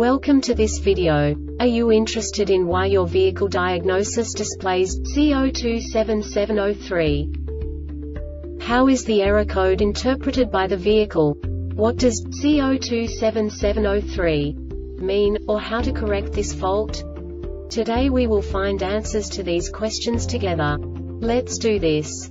Welcome to this video. Are you interested in why your vehicle diagnosis displays C027703? How is the error code interpreted by the vehicle? What does C027703 mean, or how to correct this fault? Today we will find answers to these questions together. Let's do this.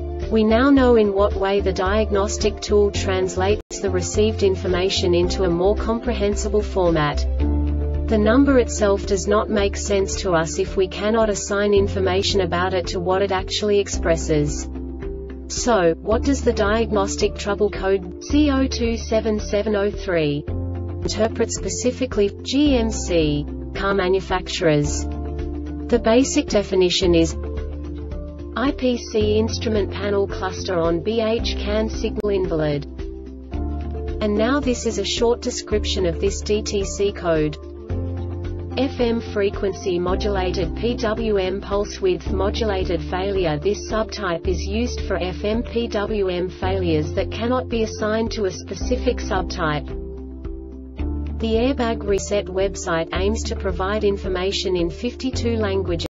We now know in what way the diagnostic tool translates the received information into a more comprehensible format. The number itself does not make sense to us if we cannot assign information about it to what it actually expresses. So, what does the diagnostic trouble code C027703 interpret specifically GMC car manufacturers? The basic definition is IPC instrument panel cluster on BH CAN signal invalid. And now this is a short description of this DTC code. FM frequency modulated PWM pulse width modulated failure This subtype is used for FM PWM failures that cannot be assigned to a specific subtype. The Airbag Reset website aims to provide information in 52 languages.